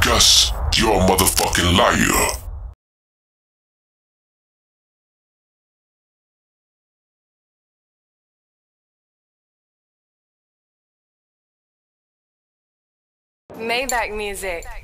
Gus, you're a motherfucking liar. Maybach music.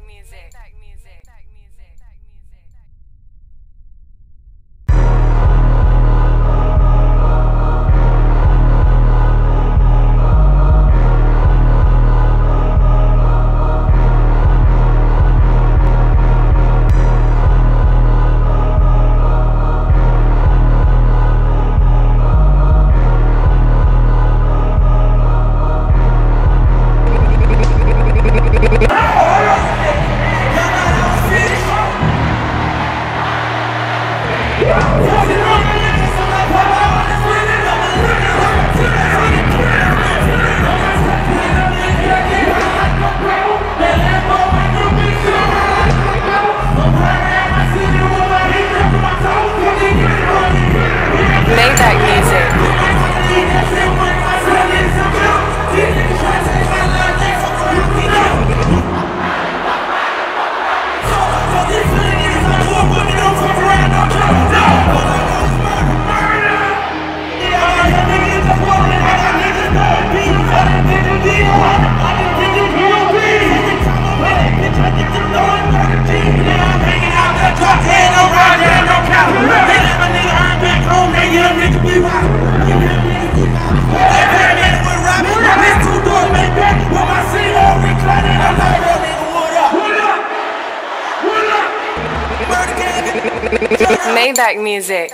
Maybach music.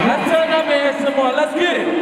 Let's turn up. Let's get it.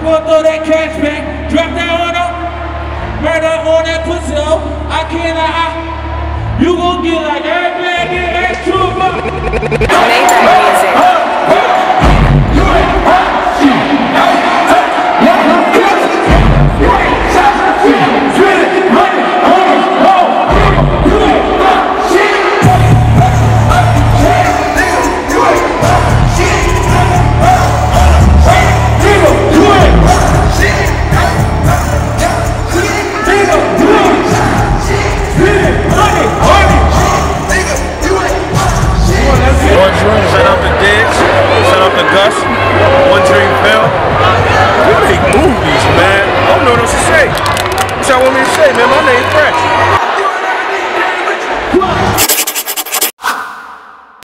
I'm gonna throw that cash back, drop that on her, murder on that pussy, oh. I cannot, I, you gon' get like every man get extra buck. Shout out to Diggs. Shout out to Gus. One Dream Film. We make movies, man. I don't know what else to say. What y'all want me to say, man? My name Fresh.